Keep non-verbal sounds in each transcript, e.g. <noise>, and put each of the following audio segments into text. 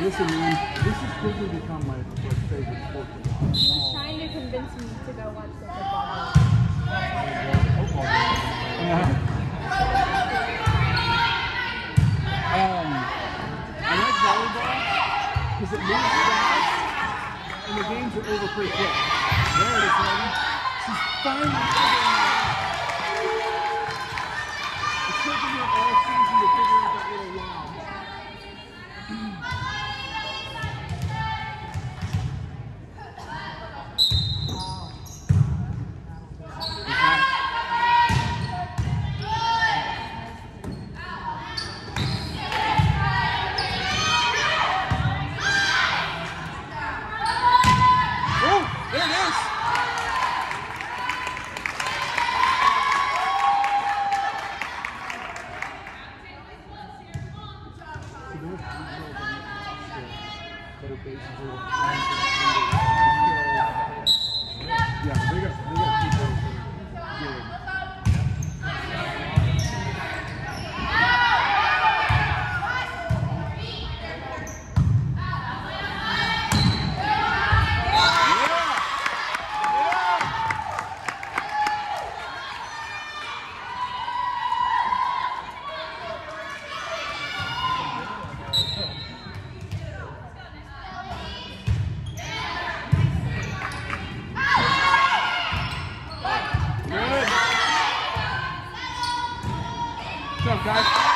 Listen, man, this has quickly become my, my favorite sport to watch. He's trying to convince me to go watch the football. Football. Yeah. Um, I because it moves fast and the games are over pretty quick. There it is, lady. She's finally figuring it out. It's taken her all season to figure out that little lie. <clears throat> europeus. guys.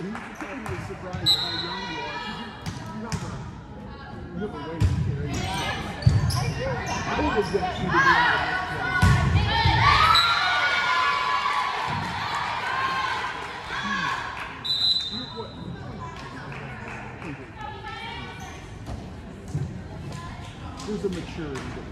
And you can tell he was surprised how young you are. You have a, you have a way to carry yourself. I would have you to be. There's a maturity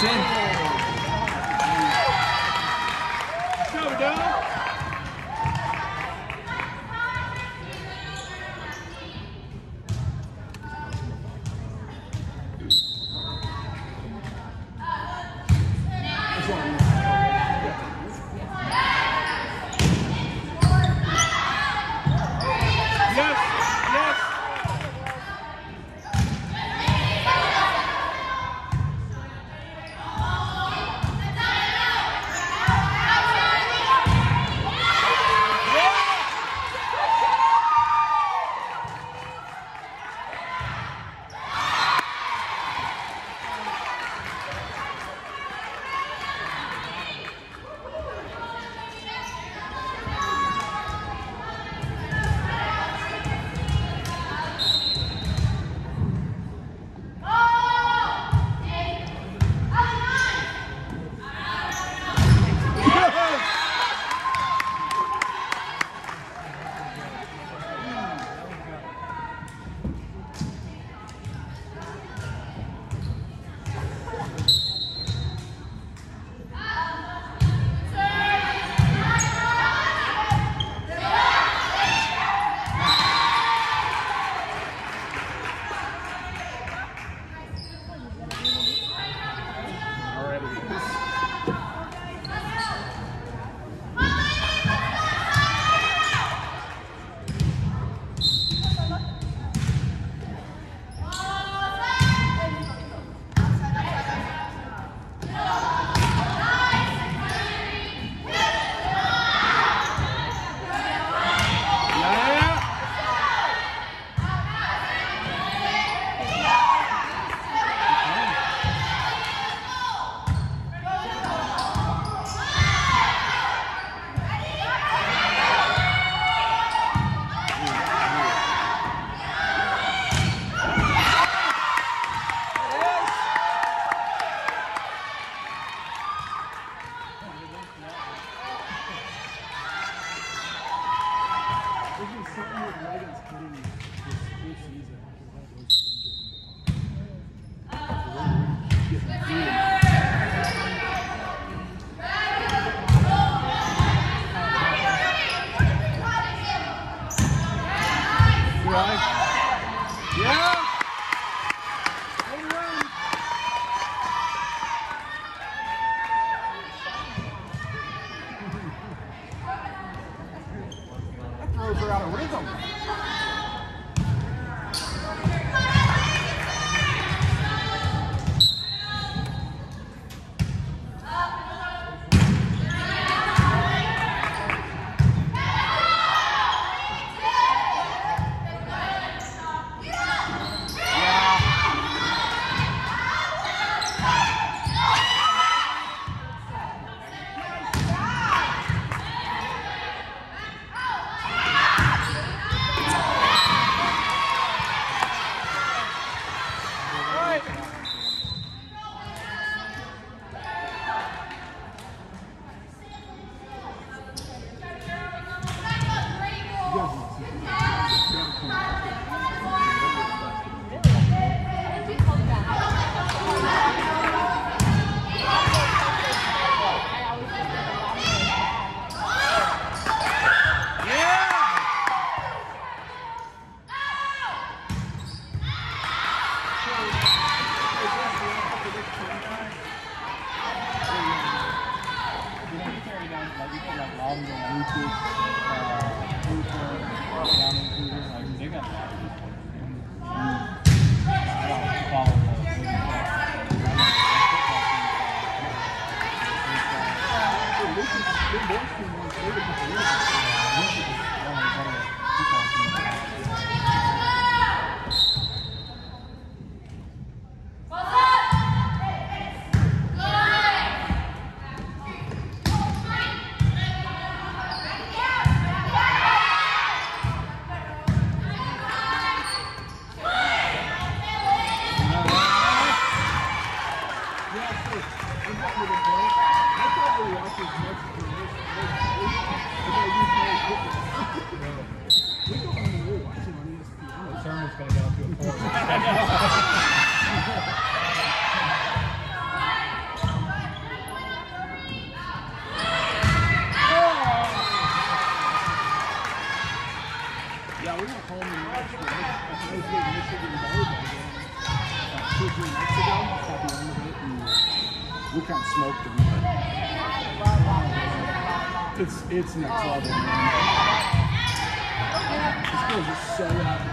Sen There's been it's it's next level, man. This girl's just so out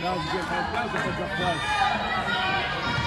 That was a good play.